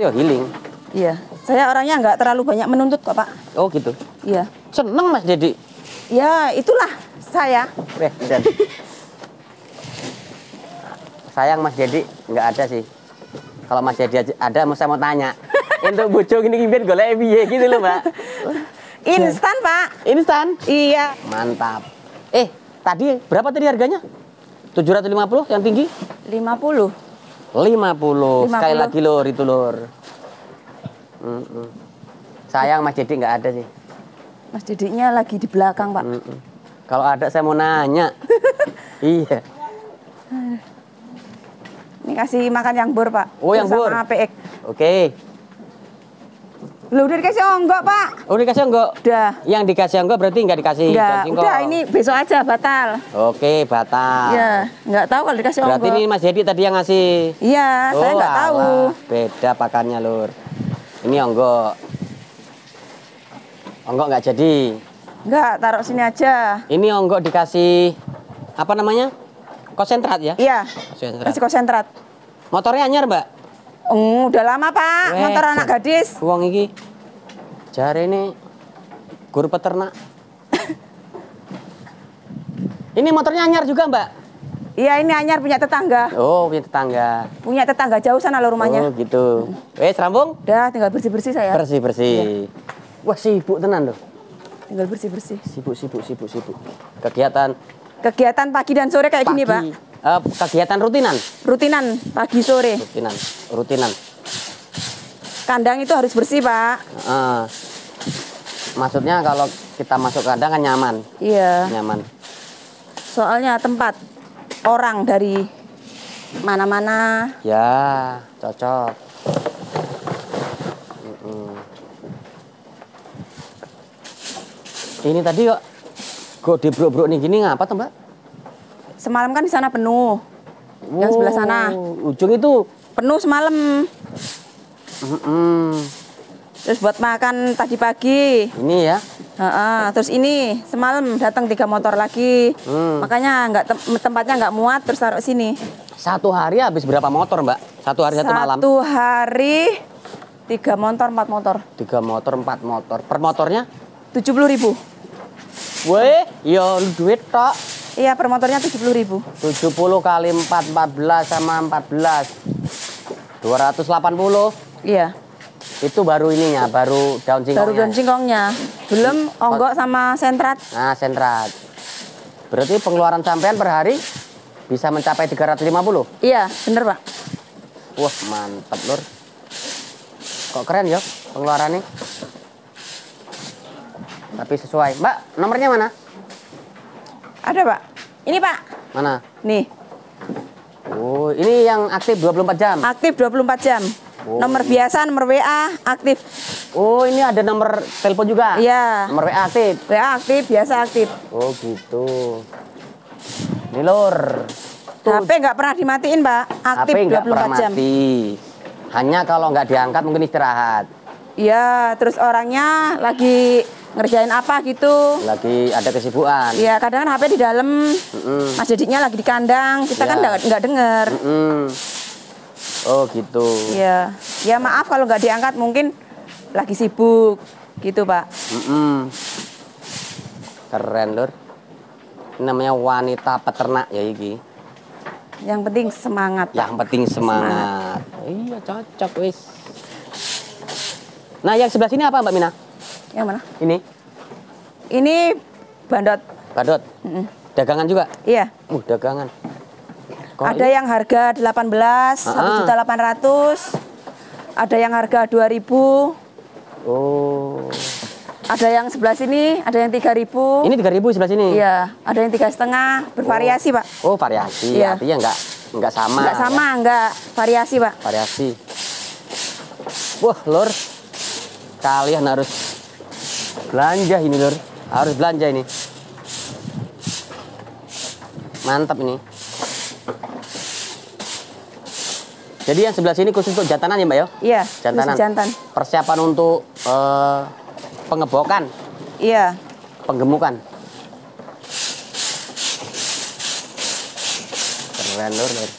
Yo healing. Iya. Saya orangnya nggak terlalu banyak menuntut kok, Pak. Oh gitu. Iya. Seneng Mas Dedi. Ya, itulah saya. Weh, dan. Sayang Mas Dedi nggak ada sih. Kalau Mas aja- ada, mau saya mau tanya. Untuk bojo gini gini golek piye gitu loh, Mbak. Instan, Pak. Instan. Iya. Mantap. Eh, tadi berapa tadi harganya? 750 yang tinggi? 50. 50. Sekali 50. lagi lur itu lur. Mm-mm. Sayang Mas Dedi nggak ada sih. Mas Didiknya lagi di belakang, Pak. Mm-mm. Kalau ada saya mau nanya. iya. Ini kasih makan yang bur, Pak. Oh, yang bur. Sama. Oke. Lu udah dikasih onggok, Pak. Oh dikasih enggak? Udah. Yang dikasih enggak berarti nggak dikasih Enggak, udah ini besok aja batal. Oke, batal. Iya, nggak tahu kalau dikasih Berarti onggok. ini Mas Dedi tadi yang ngasih. Iya, saya Oh, nggak tahu. alah. Beda pakannya, Lur. Ini onggok. Onggok nggak jadi. Nggak, taruh sini aja. Ini onggok dikasih apa namanya? Konsentrat ya? Iya, Konsentrat. kasih konsentrat. Motornya anyar, Mbak? Oh, udah lama, Pak. Weh, Motor anak gadis. Uang iki. Jare ini guru peternak. ini motornya anyar juga, Mbak? Iya, ini anyar punya tetangga. Oh, punya tetangga. Punya tetangga jauh sana lo rumahnya. Oh, gitu. Wes, rambung? Udah, tinggal bersih-bersih saya. Bersih, bersih. Wah, sibuk tenan loh. Tinggal bersih-bersih. Sibuk, sibuk, sibuk, sibuk. Kegiatan Kegiatan pagi dan sore kayak gini, Pak. Eh, kegiatan rutinan. Rutinan pagi sore. Rutinan, rutinan. Kandang itu harus bersih, Pak. Eh, maksudnya kalau kita masuk kandang kan nyaman, Iya. nyaman. Soalnya tempat orang dari mana-mana. Ya, cocok. Ini tadi kok kok dibrok-brok nih gini ngapa tuh, Mbak? Semalam kan di sana penuh. Yang sebelah sana. Ujung itu. Penuh semalam. Mm-mm. Terus buat makan tadi pagi. Ini ya. Heeh, terus ini semalam datang tiga motor lagi. Hmm. Makanya nggak tem- tempatnya nggak muat terus taruh sini. Satu hari habis berapa motor, Mbak? Satu hari satu, malam. Satu hari tiga motor, empat motor. Tiga motor, empat motor. Per motornya? Tujuh puluh ribu. Weh, yo duit tok. Iya per motornya tujuh puluh ribu. 70 kali 4, 14 sama 14. 280. Iya. Itu baru ininya, baru daun singkongnya. Baru daun singkongnya. Belum onggok sama sentrat. Nah, sentrat. Berarti pengeluaran sampean per hari bisa mencapai 350. Iya, bener pak. Wah, mantap, Lur. Kok keren ya pengeluarannya? Tapi sesuai. Mbak, nomornya mana? Ada pak. Ini pak. Mana? Nih, Oh, ini yang aktif 24 jam. aktif 24 jam. Oh. Nomor biasa, nomor WA aktif. Oh, ini ada nomor telepon juga? Iya. Nomor WA aktif? WA aktif, biasa aktif. Oh, gitu. Ini, Lur. HP nggak pernah dimatiin pak. Aktif HP nggak pernah 24 jam. mati. Hanya kalau nggak diangkat mungkin istirahat. Iya, terus orangnya lagi ngerjain apa gitu. Lagi ada kesibukan. Iya, kadang kan HP di dalam. Mm-mm. Mas Didiknya lagi di kandang. Kita kan Iya. nggak nggak denger. Mm-mm. Oh, gitu. Iya. Ya maaf kalau nggak diangkat mungkin lagi sibuk gitu pak. Mm-mm. Keren, Lur. Ini namanya wanita peternak ya iki. Yang penting semangat. Pak. Yang penting semangat. Iya, cocok wis. Nah, yang sebelah sini apa, Mbak Mina? Yang mana? Ini Ini bandot. badot. Mm-mm. Dagangan juga. Iya. Uh, dagangan. Kok Ada ini- yang harga 18, Ah, 1.800. Ada yang harga 2000. Oh. Ada yang sebelah sini, ada yang 3000. Ini 3000 sebelah sini. Iya, ada yang tiga setengah, bervariasi pak. Oh, variasi. Iya. Artinya enggak enggak sama. Enggak sama, ya? enggak variasi pak. Variasi. Wah, Lur. Kalian harus belanja ini, Lur. Harus belanja ini. Mantap ini. Jadi yang sebelah sini khusus untuk jantanan ya, Mbak ya? Iya, Jantanan. jantan. Persiapan untuk eh, pengebokan, Iya, penggemukan. Keren, Lur. Lur.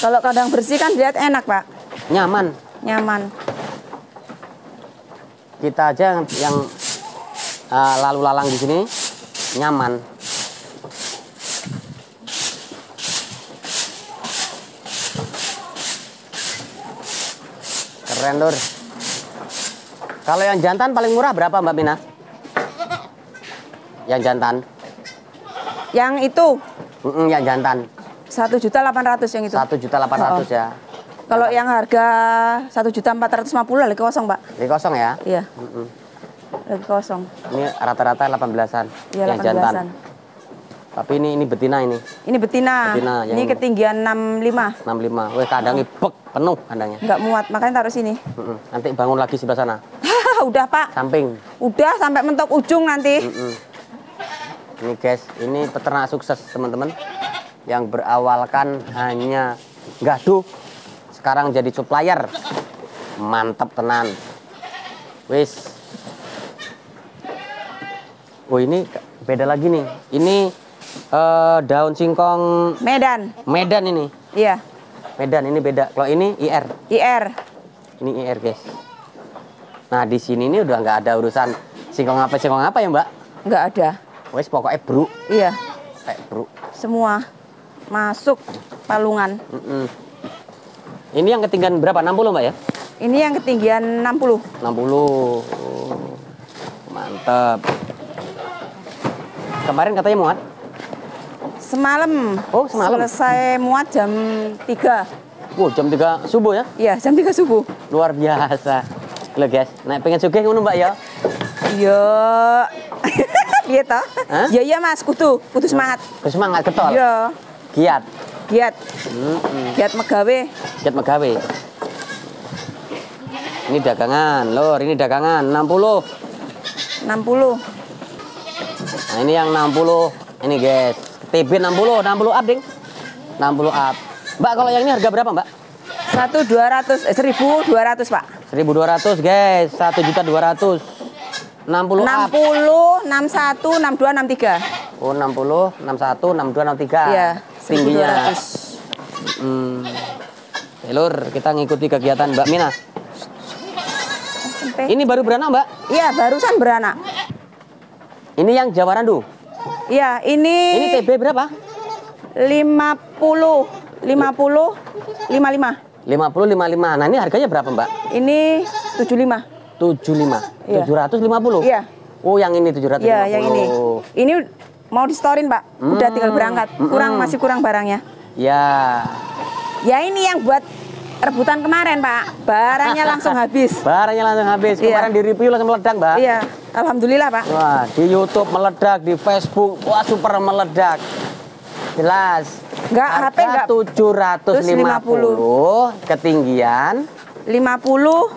Kalau kandang bersih kan dilihat enak, Pak. Nyaman. Nyaman. Kita aja yang, yang uh, lalu lalang di sini nyaman. Keren, Lur. Kalau yang jantan paling murah berapa, Mbak Mina? Yang jantan? Yang itu Mm-mm, yang jantan. satu juta delapan ratus yang itu. Satu juta delapan ratus Oh. ya. Kalau yang harga satu juta empat ratus lima puluh lagi kosong, Pak. Ini kosong ya? Iya, Mm-mm. lagi kosong. Ini rata-rata 18-an Iya, yang jantan. 18-an. Tapi ini ini betina ini. Ini betina. Betina, yang ini ketinggian 65. 65. Wih, kandangnya bek penuh kandangnya. Nggak muat, makanya taruh sini. Mm-mm. Nanti bangun lagi sebelah sana. Udah, Pak. Samping. Udah sampai mentok ujung nanti. Mm-mm. Ini guys, ini peternak sukses teman-teman yang berawalkan hanya gaduh sekarang jadi supplier. Mantap tenan. Wis. Oh ini beda lagi nih. Ini eh, daun singkong Medan. Medan ini. Iya. Medan ini beda. Kalau ini IR. IR. Ini IR guys. Nah di sini ini udah nggak ada urusan singkong apa singkong apa ya Mbak. Nggak ada. Wes pokoknya bro, Iya. kayak bro. Semua masuk palungan. Mm-mm. Ini yang ketinggian berapa? 60 Mbak ya? Ini yang ketinggian 60. 60. Oh, mantap. Kemarin katanya muat. Semalam. Oh, semalam. Selesai muat jam 3. Wow, jam 3 subuh ya? Iya, jam 3 subuh. Luar biasa. Loh guys, naik pengen sugih ngono Mbak ya? Iya. Iya toh? Iya iya Mas, kudu, kudu semangat. Terus semangat ketol. Iya. Giat. Giat, Mm-mm. giat megawe. Giat megawe. Ini dagangan, lor, ini dagangan 60. 60. Nah, ini yang 60. Ini guys, TB 60, 60 up, Ding. 60 up. Mbak, kalau yang ini harga berapa, Mbak? Satu 200 eh 1200, Pak. 1200, guys. 1 juta 200. 60 up. 60, 61, 62, 63. Oh, 60, 61, 62, 63. Iya, Tingginya. 1200. Hmm. Lur, kita ngikuti kegiatan Mbak Mina. Ini baru beranak, Mbak. Iya, barusan beranak. Ini yang Jawa Randu. Iya, ini, Ini TB berapa? 50 50 55. 50, 55. Nah, ini harganya berapa, Mbak? Ini 75. 75. Iya. 750? Iya. Oh, yang ini 750. Iya, yang ini. Ini mau di storein, Pak. Udah Hmm. tinggal berangkat. Kurang masih kurang barangnya. Ya. Ya ini yang buat rebutan kemarin, Pak. Barangnya langsung habis. Barangnya langsung habis. Iya. Kemarin di review langsung meledak, Mbak. Iya, alhamdulillah, Pak. Wah, di YouTube meledak, di Facebook, wah super meledak. Jelas. Nggak, HP nggak. 750 ketinggian 50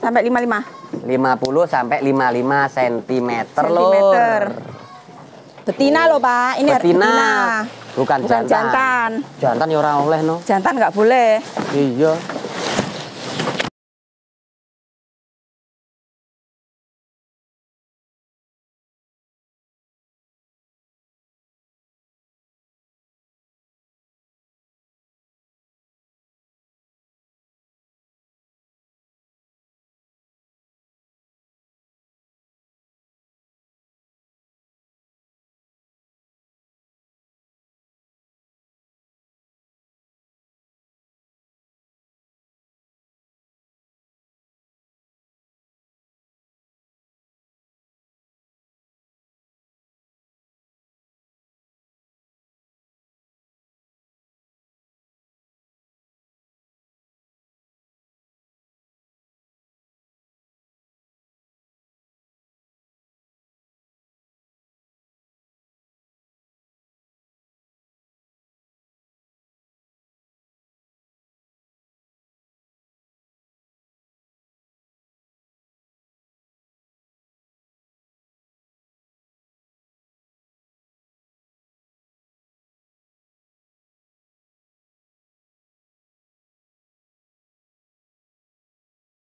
sampai 55 50 sampai 55 cm Sentimeter. Betina loh, Pak. Ini Betina. betina. Bukan, Bukan jantan. jantan. Jantan ya orang oleh no. Jantan nggak boleh. Iya.